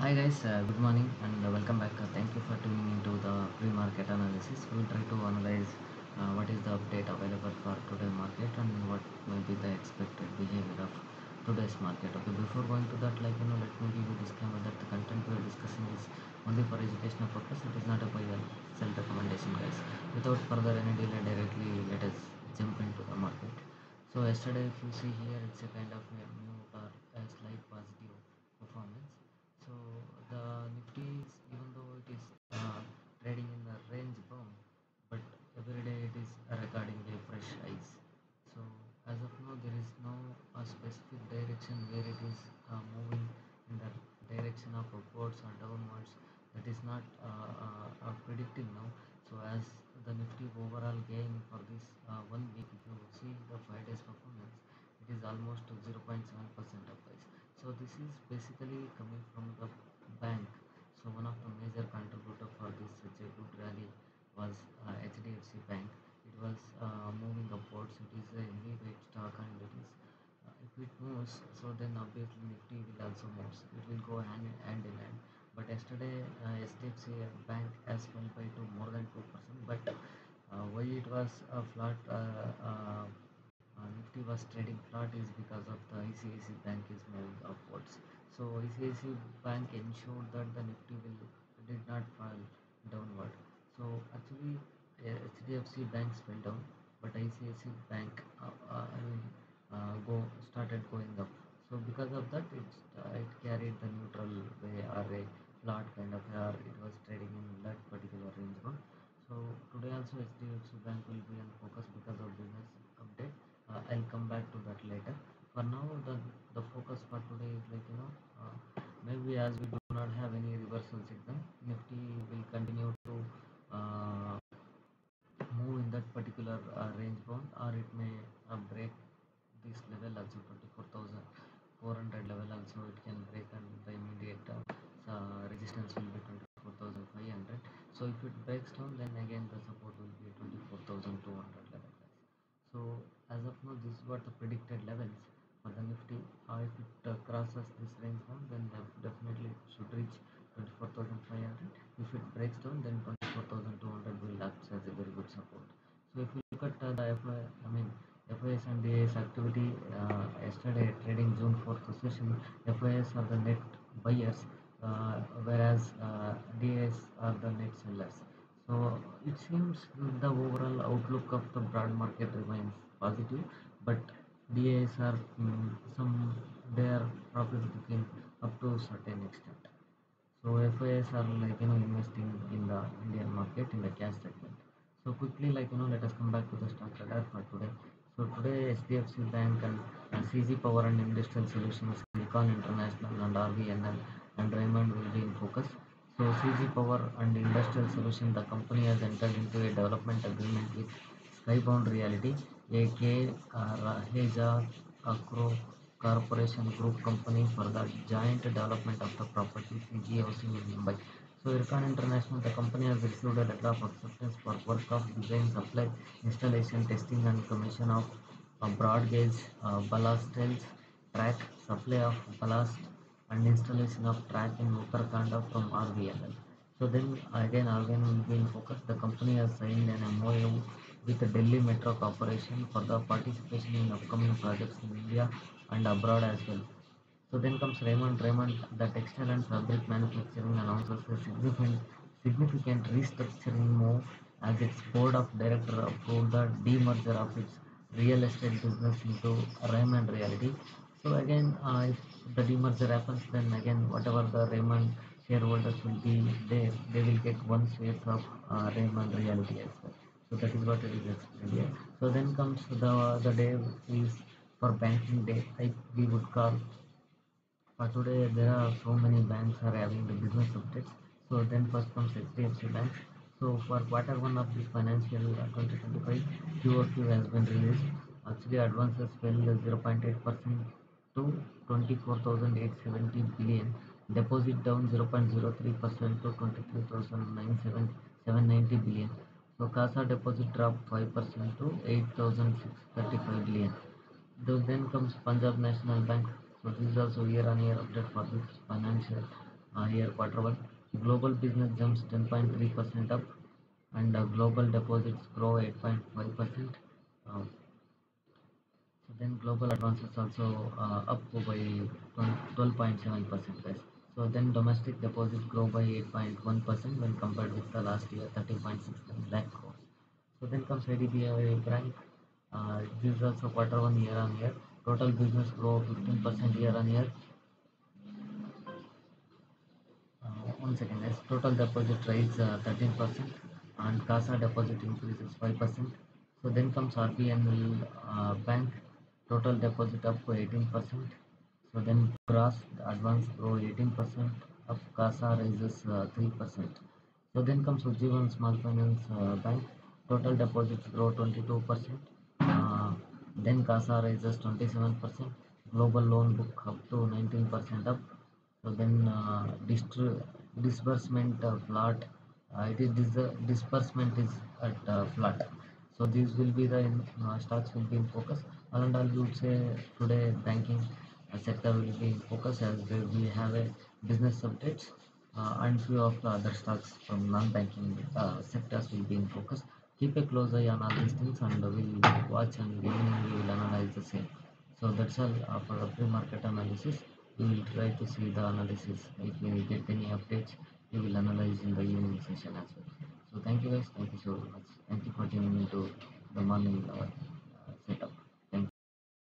Hi guys, uh, good morning and uh, welcome back. Uh, thank you for tuning into the pre-market analysis. We'll try to analyze uh, what is the update available for today's market and what may be the expected behavior of today's market. Okay, before going to that, like you know, let me give you disclaimer that the content we are discussing is only for educational purpose. It is not a buy sell recommendation, guys. Without further any delay, directly let us jump into the market. So yesterday, if you see here, it's a kind of new mute or a slight positive performance. So the Nifty is even though it is uh, trading in the range bound, but every day it is recording a fresh highs. So as of now, there is no uh, specific direction where it is uh, moving in the direction of upwards or downwards. That is not uh, uh, uh, predicting now. So as the Nifty overall gain for this uh, one week, if you see the five days performance, it is almost 0.7% of price. So this is basically coming from the bank. So one of the major contributor for this such a good rally was HDFC Bank. It was moving upwards. It is a heavyweight stock and it is if it moves, so then obviously Nifty will also move. It will go hand hand in yesterday uh, HDFC Bank has fell by to more than two percent. But uh, why it was a flat? Uh, uh, Nifty was trading flat is because of the ICICI Bank is moving upwards. So ICICI Bank ensured that the Nifty will did not fall downward. So actually HDFC banks fell down, but ICICI Bank uh, uh, I mean go started going up. So because of that, it uh, it carried the neutral way or a or it was trading in that particular range bound. So today also HDFC Bank will be in focus because of business update. Uh, I'll come back to that later. For now, the the focus for today is like you know uh, maybe as we do not have any reversal signal, Nifty will continue to uh, move in that particular uh, range bound or it may uh, break this level also 24400 level also it can break and the immediate uh, uh, resistance will be 24500 so if it breaks down then again the support will be 24200 level so as of now this is what the predicted levels for the nifty. Uh, if it uh, crosses this range bound then definitely it should reach 24500 if it breaks down then 24200 will act as a very good support. So if you look at uh, the FI, I mean FIS and DAS activity uh, yesterday trading June 4th session FIS are the net buyers whereas uh, DAS are the net sellers so it seems the overall outlook of the broad market remains positive but DAs are mm, some they are profit booking up to a certain extent so FIs are like you know investing in the Indian market in the cash segment. So quickly like you know let us come back to the stock radar for today. So today HDFC Bank and uh, CG Power and Industrial Solutions, Ircon International and RVNL and will be in focus. So CG Power and Industrial Solution, the company has entered into a development agreement with Skybound Reality, aka uh, Raheja Acro Corporation Group company for the joint development of the property CG Housing in Mumbai. So Ircon International, the company has received a letter of acceptance for work of design, supply, installation, testing and commission of a broad gauge uh, ballast track, supply of ballast and installation of track in Uttarakhand from RVNL. So then again again will be in focus. The company has signed an MOU with the Delhi Metro Corporation for the participation in upcoming projects in India and abroad as well. So then comes Raymond. Raymond, the textile and fabric manufacturing announces a significant significant restructuring move as its board of directors approved the demerger of its real estate business into Raymond Realty. So again, uh, if the demerger happens, then again whatever the Raymond shareholders will be there, they will get one share of uh, Raymond Realty as well. So that is what it is explained here. So then comes the the day is for banking day. I we would call for today, there are so many banks are having the business updates. So then first comes HDFC Bank. So for quarter one of this financial uh, 2025, QOQ has been released. Actually, advances fell 0.8% to 24,870 billion. Deposit down 0.03% to 23,790 billion. So CASA deposit dropped 5% to 8,635 billion. Though then comes Punjab National Bank. So this is also year-on-year update for this financial uh, here quarter one global business jumps 10.3 percent up and uh, global deposits grow 8.5 percent uh, then global advances also uh, up by 12.7 percent guys. So then domestic deposits grow by 8.1 percent when compared with the last year 13.6 lakh crores. So then comes IDBI Bank. Uh, this is also quarter one year on year. Total business grow 15 percent year on year. Uh, one second guys. Total deposit rise uh, 13 percent and CASA deposit increases 5 percent. So then comes RBL uh, bank total deposit up to 18 percent. So then gross advance grow 18 percent. Up CASA rises uh, 3 percent. So then comes Ujjivan Small Finance uh, Bank. Total deposits grow 22 percent. Uh, then CASA rises 27 percent. Global loan book up to 19 percent up. So then uh, disbursement uh, flat. Uh, it is dis- disbursement is at uh, flat. So these will be the uh, stocks will be in focus and you would say today banking sector will be in focus as we have a business updates uh, and few of the other stocks from non-banking uh, sectors will be in focus. Keep a close eye on all these things and we'll watch and we will analyze the same. So that's all uh, for the pre-market analysis. We will try to see the analysis. If we get any updates we will analyze in the evening session as well. So thank you guys. Thank you so much. Thank you for tuning into the morning uh, setup